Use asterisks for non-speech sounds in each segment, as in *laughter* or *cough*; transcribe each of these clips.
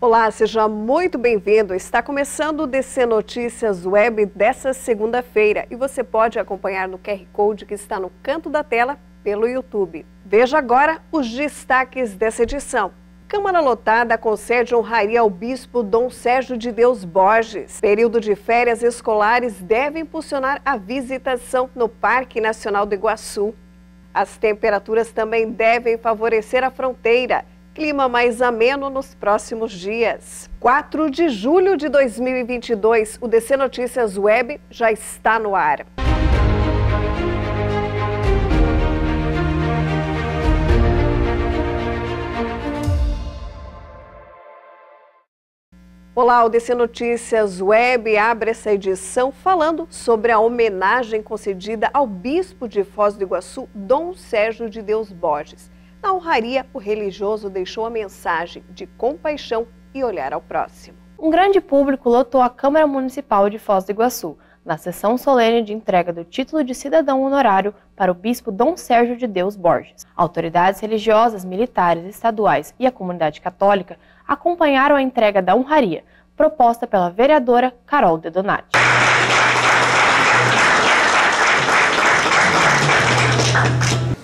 Olá, seja muito bem-vindo. Está começando o DC Notícias Web dessa segunda-feira e você pode acompanhar no QR Code que está no canto da tela pelo YouTube. Veja agora os destaques dessa edição. Câmara lotada concede honraria ao bispo Dom Sérgio de Deus Borges. Período de férias escolares deve impulsionar a visitação no Parque Nacional do Iguaçu. As temperaturas também devem favorecer a fronteira clima mais ameno nos próximos dias. 4 de julho de 2022, o DC Notícias Web já está no ar. Olá, o DC Notícias Web abre essa edição falando sobre a homenagem concedida ao bispo de Foz do Iguaçu, Dom Sérgio de Deus Borges. Na honraria, o religioso deixou a mensagem de compaixão e olhar ao próximo. Um grande público lotou a Câmara Municipal de Foz do Iguaçu, na sessão solene de entrega do título de cidadão honorário para o bispo Dom Sérgio de Deus Borges. Autoridades religiosas, militares, estaduais e a comunidade católica acompanharam a entrega da honraria, proposta pela vereadora Carol De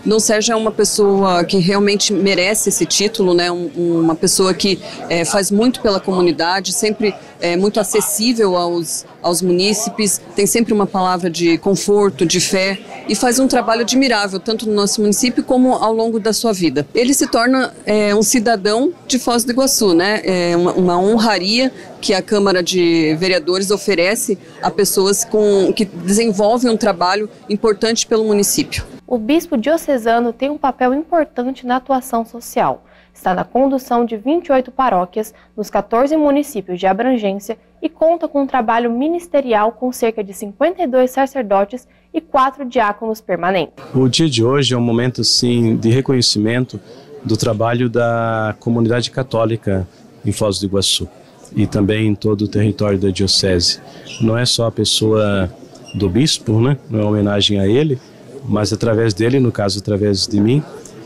Dom Sérgio é uma pessoa que realmente merece esse título, né? Um, uma pessoa que é, faz muito pela comunidade, sempre é muito acessível aos, aos munícipes, tem sempre uma palavra de conforto, de fé e faz um trabalho admirável, tanto no nosso município como ao longo da sua vida. Ele se torna é, um cidadão de Foz do Iguaçu, né? É uma, uma honraria que a Câmara de Vereadores oferece a pessoas com, que desenvolvem um trabalho importante pelo município o bispo diocesano tem um papel importante na atuação social. Está na condução de 28 paróquias nos 14 municípios de abrangência e conta com um trabalho ministerial com cerca de 52 sacerdotes e quatro diáconos permanentes. O dia de hoje é um momento sim de reconhecimento do trabalho da comunidade católica em Foz do Iguaçu e também em todo o território da diocese. Não é só a pessoa do bispo, né? Não é homenagem a ele, mas através dele, no caso através de mim,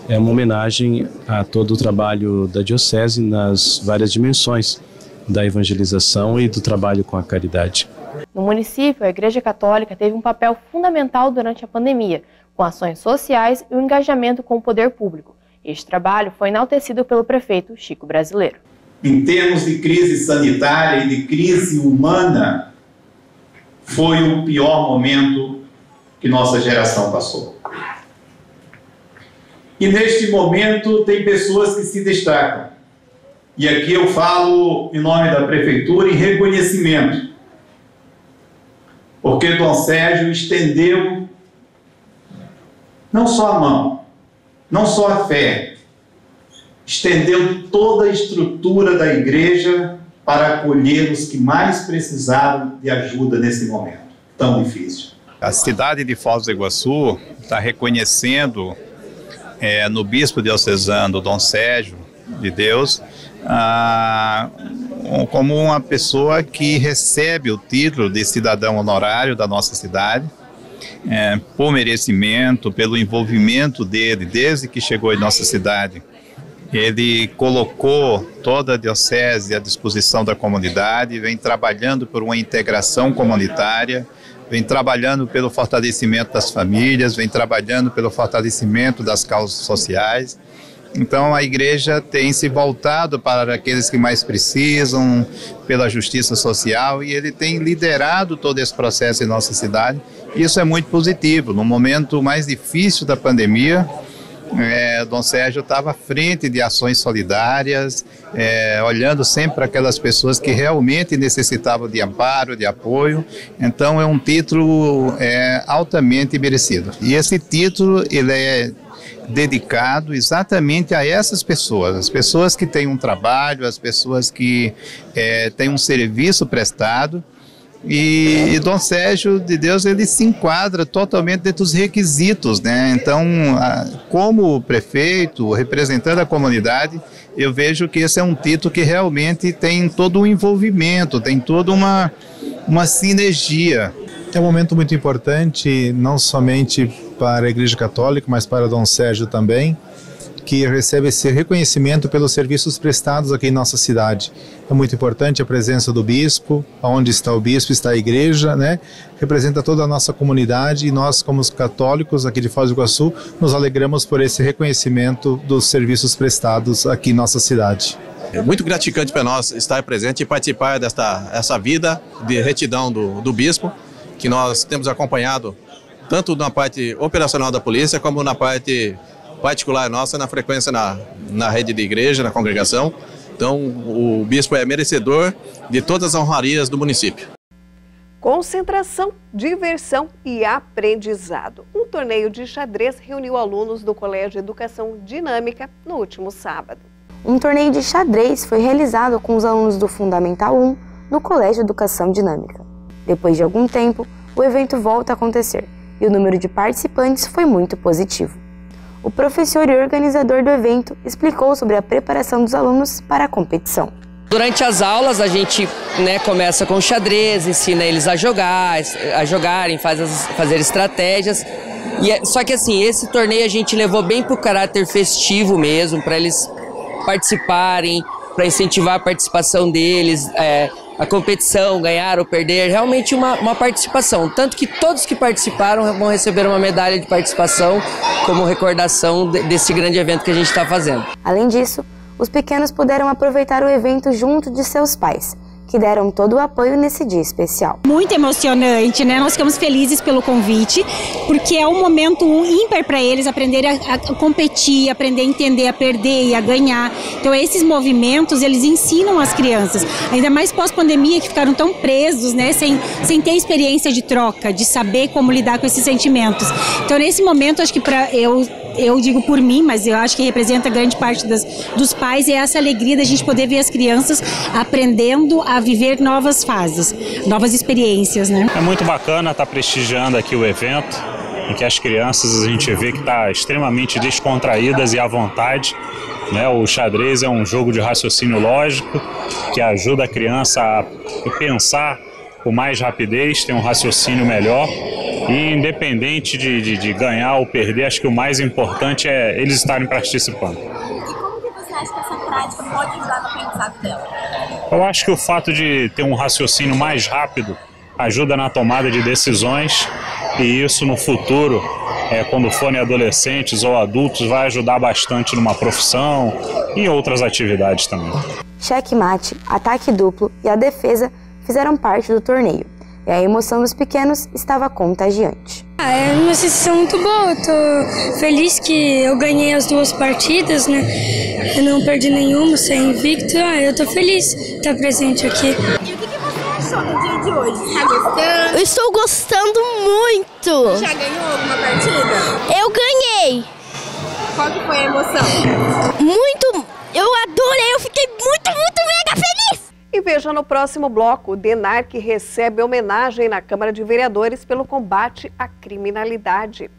é uma homenagem a todo o trabalho da Diocese nas várias dimensões da evangelização e do trabalho com a caridade. No município, a Igreja Católica teve um papel fundamental durante a pandemia, com ações sociais e o engajamento com o poder público. Este trabalho foi enaltecido pelo prefeito Chico Brasileiro. Em termos de crise sanitária e de crise humana, foi o pior momento que nossa geração passou. E neste momento tem pessoas que se destacam. E aqui eu falo em nome da prefeitura em reconhecimento. Porque Dom Sérgio estendeu não só a mão, não só a fé, estendeu toda a estrutura da igreja para acolher os que mais precisaram de ajuda nesse momento tão difícil. A cidade de Foz do Iguaçu está reconhecendo é, no bispo diocesano Dom Sérgio de Deus ah, como uma pessoa que recebe o título de cidadão honorário da nossa cidade é, por merecimento, pelo envolvimento dele desde que chegou em nossa cidade. Ele colocou toda a diocese à disposição da comunidade, vem trabalhando por uma integração comunitária vem trabalhando pelo fortalecimento das famílias, vem trabalhando pelo fortalecimento das causas sociais. Então a igreja tem se voltado para aqueles que mais precisam, pela justiça social, e ele tem liderado todo esse processo em nossa cidade. Isso é muito positivo. No momento mais difícil da pandemia, é, Dom Sérgio estava à frente de ações solidárias, é, olhando sempre para aquelas pessoas que realmente necessitavam de amparo, de apoio. Então é um título é, altamente merecido. E esse título ele é dedicado exatamente a essas pessoas, as pessoas que têm um trabalho, as pessoas que é, têm um serviço prestado e, e, Dom Sérgio de Deus ele se enquadra totalmente dentro dos requisitos, né? Então, a, como prefeito, representando a comunidade, eu vejo que esse é um título que realmente tem todo um envolvimento, tem toda uma, uma sinergia. É um momento muito importante, não somente para a Igreja Católica, mas para Dom Sérgio também que recebe esse reconhecimento pelos serviços prestados aqui em nossa cidade. É muito importante a presença do bispo, onde está o bispo está a igreja, né? Representa toda a nossa comunidade e nós, como católicos aqui de Foz do Iguaçu, nos alegramos por esse reconhecimento dos serviços prestados aqui em nossa cidade. É muito gratificante para nós estar presente e participar desta essa vida de retidão do, do bispo, que nós temos acompanhado tanto na parte operacional da polícia como na parte particular nossa, na frequência na, na rede de igreja, na congregação. Então, o bispo é merecedor de todas as honrarias do município. Concentração, diversão e aprendizado. Um torneio de xadrez reuniu alunos do Colégio Educação Dinâmica no último sábado. Um torneio de xadrez foi realizado com os alunos do Fundamental 1 no Colégio Educação Dinâmica. Depois de algum tempo, o evento volta a acontecer e o número de participantes foi muito positivo. O professor e organizador do evento explicou sobre a preparação dos alunos para a competição. Durante as aulas a gente né, começa com xadrez, ensina eles a jogar, a jogarem, faz as, fazer estratégias. E é, só que assim, esse torneio a gente levou bem para o caráter festivo mesmo, para eles participarem, para incentivar a participação deles. É, a competição, ganhar ou perder, realmente uma, uma participação. Tanto que todos que participaram vão receber uma medalha de participação como recordação de, desse grande evento que a gente está fazendo. Além disso, os pequenos puderam aproveitar o evento junto de seus pais que deram todo o apoio nesse dia especial. Muito emocionante, né? Nós ficamos felizes pelo convite, porque é um momento ímpar para eles aprenderem a, a, competir, aprender a entender, a perder e a ganhar. Então esses movimentos, eles ensinam as crianças, ainda mais pós-pandemia que ficaram tão presos, né? Sem, sem ter experiência de troca, de saber como lidar com esses sentimentos. Então nesse momento, acho que para eu eu digo por mim, mas eu acho que representa grande parte das, dos pais, é essa alegria da gente poder ver as crianças aprendendo a viver novas fases, novas experiências. Né? É muito bacana estar prestigiando aqui o evento, em que as crianças a gente vê que está extremamente descontraídas e à vontade. Né? O xadrez é um jogo de raciocínio lógico que ajuda a criança a pensar com mais rapidez, ter um raciocínio melhor e independente de, de, de, ganhar ou perder, acho que o mais importante é eles estarem participando. E como que você acha que essa prática pode ajudar no aprendizado dela? Eu acho que o fato de ter um raciocínio mais rápido ajuda na tomada de decisões e isso no futuro, é, quando forem adolescentes ou adultos, vai ajudar bastante numa profissão e em outras atividades também. Cheque mate, ataque duplo e a defesa fizeram parte do torneio e a emoção dos pequenos estava contagiante. Ah, é uma sensação muito boa, tô feliz que eu ganhei as duas partidas, né? Eu não perdi nenhuma, sem invicto. Ah, eu tô feliz de estar presente aqui. E o que, que você achou no dia de hoje? Está gostando? Eu estou gostando muito. Já ganhou alguma partida? Eu ganhei. Qual que foi a emoção? Muito, eu adorei, eu fiquei muito, muito mega feliz. E veja no próximo bloco, o DENAR que recebe homenagem na Câmara de Vereadores pelo combate à criminalidade.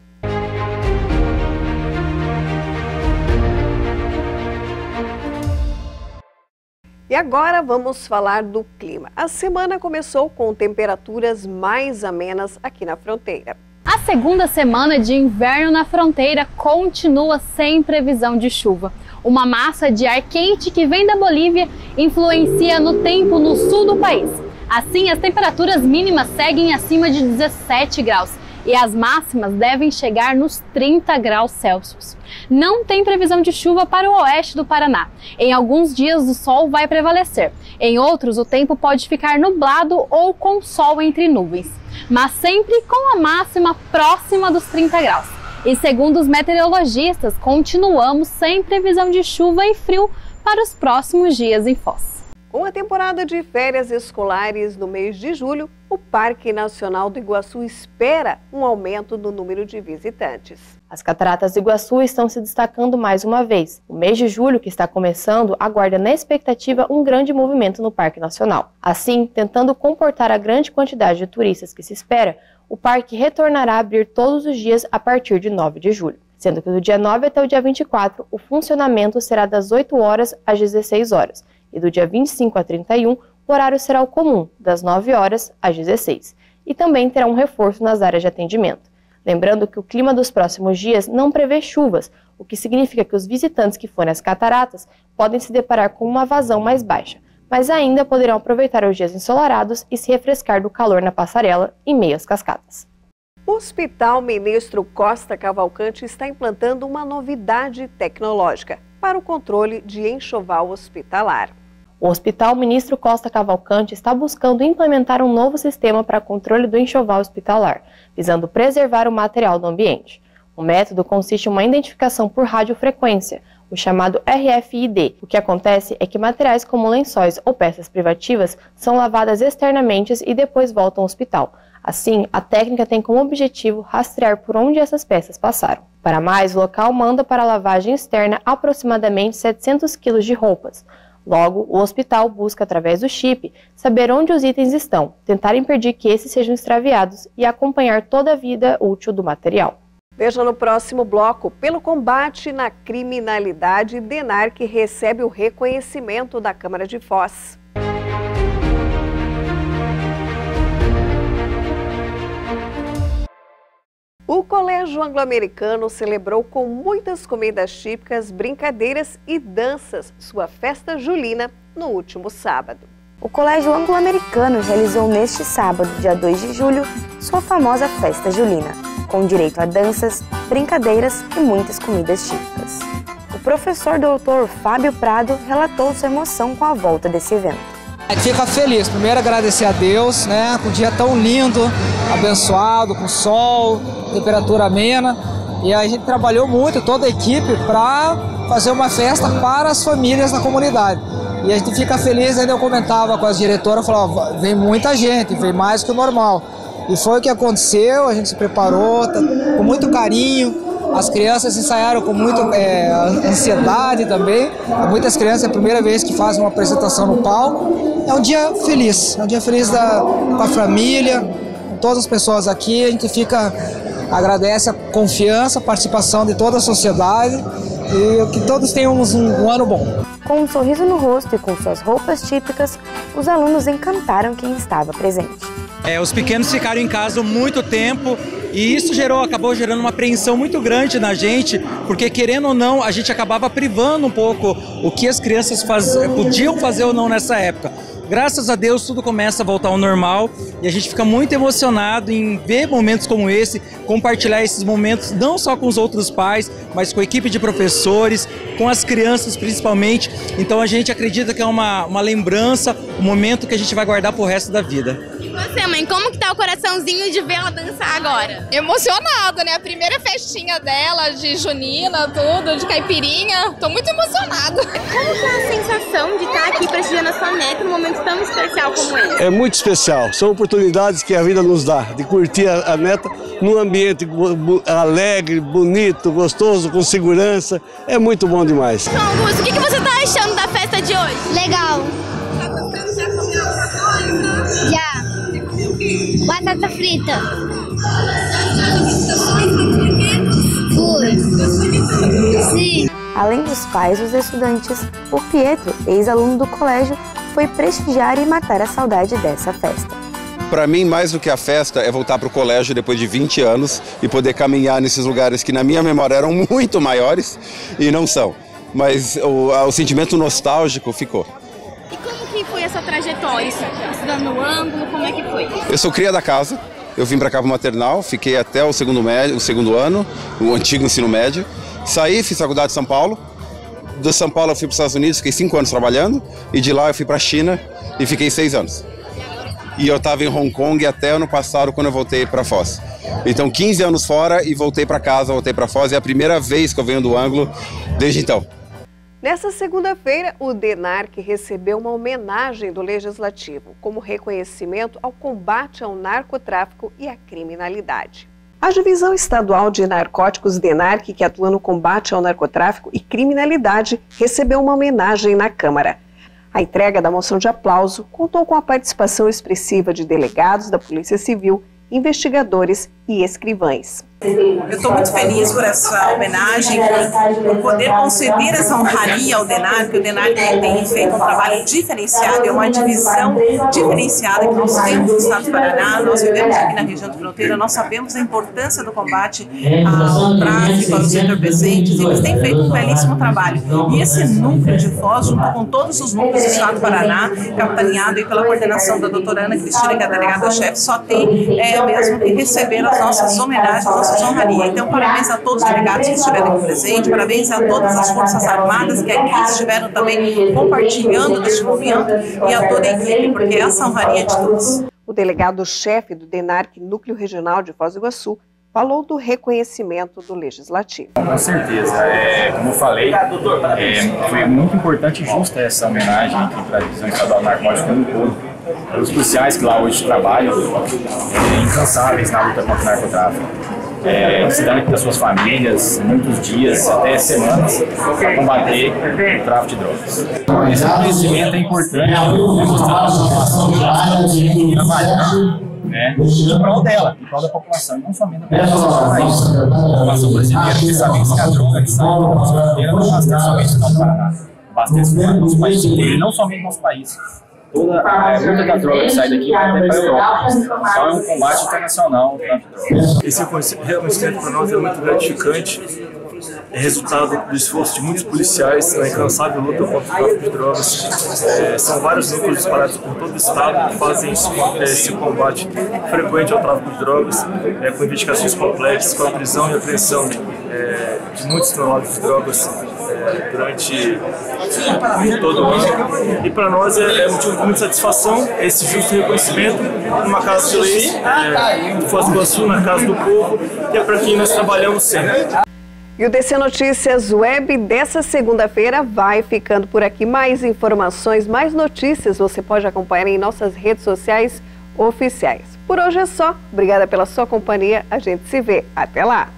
E agora vamos falar do clima. A semana começou com temperaturas mais amenas aqui na fronteira. A segunda semana de inverno na fronteira continua sem previsão de chuva. Uma massa de ar quente que vem da Bolívia influencia no tempo no sul do país. Assim, as temperaturas mínimas seguem acima de 17 graus e as máximas devem chegar nos 30 graus Celsius. Não tem previsão de chuva para o oeste do Paraná. Em alguns dias o sol vai prevalecer, em outros o tempo pode ficar nublado ou com sol entre nuvens, mas sempre com a máxima próxima dos 30 graus. E segundo os meteorologistas, continuamos sem previsão de chuva e frio para os próximos dias em Foz. Com a temporada de férias escolares no mês de julho, o Parque Nacional do Iguaçu espera um aumento no número de visitantes. As cataratas do Iguaçu estão se destacando mais uma vez. O mês de julho, que está começando, aguarda na expectativa um grande movimento no Parque Nacional. Assim, tentando comportar a grande quantidade de turistas que se espera, o parque retornará a abrir todos os dias a partir de 9 de julho, sendo que do dia 9 até o dia 24 o funcionamento será das 8 horas às 16 horas. E do dia 25 a 31 o horário será o comum, das 9 horas às 16, e também terá um reforço nas áreas de atendimento. Lembrando que o clima dos próximos dias não prevê chuvas, o que significa que os visitantes que forem às cataratas podem se deparar com uma vazão mais baixa, mas ainda poderão aproveitar os dias ensolarados e se refrescar do calor na passarela em meio às cascatas. O Hospital Ministro Costa Cavalcante está implantando uma novidade tecnológica para o controle de enxoval hospitalar. O Hospital Ministro Costa Cavalcante está buscando implementar um novo sistema para controle do enxoval hospitalar, visando preservar o material do ambiente. O método consiste em uma identificação por radiofrequência, o chamado RFID. O que acontece é que materiais como lençóis ou peças privativas são lavadas externamente e depois voltam ao hospital. Assim, a técnica tem como objetivo rastrear por onde essas peças passaram. Para mais, o local manda para a lavagem externa aproximadamente 700 kg de roupas. Logo, o hospital busca, através do chip, saber onde os itens estão, tentar impedir que esses sejam extraviados e acompanhar toda a vida útil do material. Veja no próximo bloco. Pelo combate na criminalidade, DENARC recebe o reconhecimento da Câmara de Foz. O Colégio Anglo-Americano celebrou com muitas comidas típicas, brincadeiras e danças sua festa julina no último sábado. O Colégio Anglo-Americano realizou neste sábado, dia 2 de julho, sua famosa festa julina, com direito a danças, brincadeiras e muitas comidas típicas. O professor doutor Fábio Prado relatou sua emoção com a volta desse evento. A gente fica feliz. Primeiro agradecer a Deus, né, com um dia tão lindo, abençoado, com sol, temperatura amena. E a gente trabalhou muito, toda a equipe, para fazer uma festa para as famílias da comunidade. E a gente fica feliz, ainda eu comentava com as diretoras, falava, vem muita gente, vem mais que o normal. E foi o que aconteceu, a gente se preparou tá, com muito carinho, as crianças ensaiaram com muita é, ansiedade também. Muitas crianças é a primeira vez que fazem uma apresentação no palco. É um dia feliz, é um dia feliz da, com a família, com todas as pessoas aqui. A gente fica agradece a confiança, a participação de toda a sociedade e que todos tenham um, um ano bom. Com um sorriso no rosto e com suas roupas típicas, os alunos encantaram quem estava presente. É, os pequenos ficaram em casa muito tempo e isso gerou, acabou gerando uma apreensão muito grande na gente, porque querendo ou não, a gente acabava privando um pouco o que as crianças faz, podiam fazer ou não nessa época. Graças a Deus tudo começa a voltar ao normal e a gente fica muito emocionado em ver momentos como esse, compartilhar esses momentos não só com os outros pais, mas com a equipe de professores, com as crianças principalmente. Então a gente acredita que é uma, uma lembrança, um momento que a gente vai guardar pro resto da vida. E você, mãe, como que tá o coraçãozinho de ver ela dançar agora? Emocionado, né? A primeira festinha dela, de junina, tudo, de caipirinha. Tô muito emocionada. Como que é a sensação de estar aqui prestigiando a sua neta num momento tão especial como esse? É muito especial. São oportunidades que a vida nos dá de curtir a, a neta num ambiente alegre, bonito, gostoso, com segurança. É muito bom demais. João Augusto, o que, que você tá achando da festa de hoje? Legal. Tá gostando? Já comeu alguma coisa? Já. Batata frita. Fui. Sim. Além dos pais dos estudantes, o Pietro, ex-aluno do colégio, foi prestigiar e matar a saudade dessa festa. Para mim, mais do que a festa, é voltar para o colégio depois de 20 anos e poder caminhar nesses lugares que, na minha memória, eram *laughs* muito maiores e não são. Mas o, o sentimento nostálgico ficou. E como que foi essa trajetória? Estudando no ângulo, como é que foi? Eu sou cria da casa, eu vim para cá para maternal, fiquei até o segundo, médio, o segundo ano, o antigo ensino médio. Saí, fiz faculdade de São Paulo. De São Paulo eu fui para os Estados Unidos, fiquei cinco anos trabalhando. E de lá eu fui para a China e fiquei seis anos. E eu estava em Hong Kong até ano passado, quando eu voltei para Foz. Então, 15 anos fora e voltei para casa, voltei para Foz. É a primeira vez que eu venho do ângulo desde então. Nessa segunda-feira, o DENARC recebeu uma homenagem do Legislativo como reconhecimento ao combate ao narcotráfico e à criminalidade. A Divisão Estadual de Narcóticos DENARC, que atua no combate ao narcotráfico e criminalidade, recebeu uma homenagem na Câmara. A entrega da moção de aplauso contou com a participação expressiva de delegados da Polícia Civil, investigadores e escrivães. Eu estou muito feliz por essa homenagem, por poder conceder essa honraria ao Denar, porque o Denar tem feito um trabalho diferenciado, é uma divisão diferenciada que nós temos no Estado do Paraná, nós vivemos aqui na região de fronteira, nós sabemos a importância do combate ao tráfico, aos entorpecentes, e eles têm feito um belíssimo trabalho. E esse núcleo de Foz, junto com todos os núcleos do Estado do Paraná, capitaneado pela coordenação da doutora Ana Cristina, que é a delegada-chefe, só tem é, mesmo que receber as nossas homenagens, as nossas honraria. Então, parabéns a todos os delegados que estiveram aqui presentes, parabéns a todas as Forças Armadas que aqui estiveram também compartilhando deste momento e a toda a equipe, porque essa honraria é de todos. O delegado-chefe do DENARC Núcleo Regional de Foz do Iguaçu falou do reconhecimento do Legislativo. Com certeza. É, como eu falei, é, foi muito importante e justa essa homenagem para a Divisão Estadual Narcóticos como um todo. Os policiais que lá hoje trabalham, é, incansáveis na luta contra o narcotráfico. É, se dando das suas famílias, muitos dias, até semanas, para combater o tráfico de drogas. Esse conhecimento é importante, é mostrar a população trabalhando né, em prol dela, em prol da população, não somente da população do país. A população brasileira, que sabe que a droga que sai da fronteira não basta somente no Paraná, abastece o nosso país inteiro, não somente no nosso país toda a muita da droga que sai daqui vai até para a Europa. Então é um combate internacional drogas. Esse reconhecimento para nós é muito gratificante. É resultado do esforço de muitos policiais na incansável luta contra o tráfico de drogas. É, são vários núcleos espalhados por todo o estado que fazem esse, é, esse combate frequente ao tráfico de drogas, é, com investigações complexas, com a prisão e apreensão é, de muitos toneladas de drogas durante todo o ano. E para nós é, é, motivo de muita satisfação esse justo reconhecimento numa casa de lei, é, do Foz do Iguaçu, na Casa do Povo, que é para quem nós trabalhamos sempre. E o DC Notícias Web dessa segunda-feira vai ficando por aqui. Mais informações, mais notícias você pode acompanhar em nossas redes sociais oficiais. Por hoje é só. Obrigada pela sua companhia. A gente se vê. Até lá!